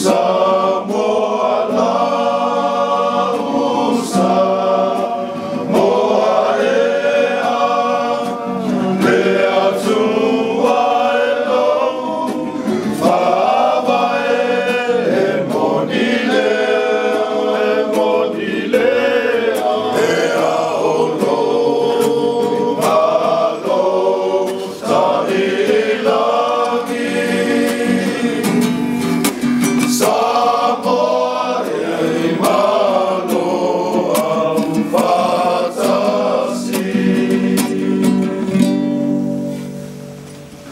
Jesus.